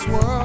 this world.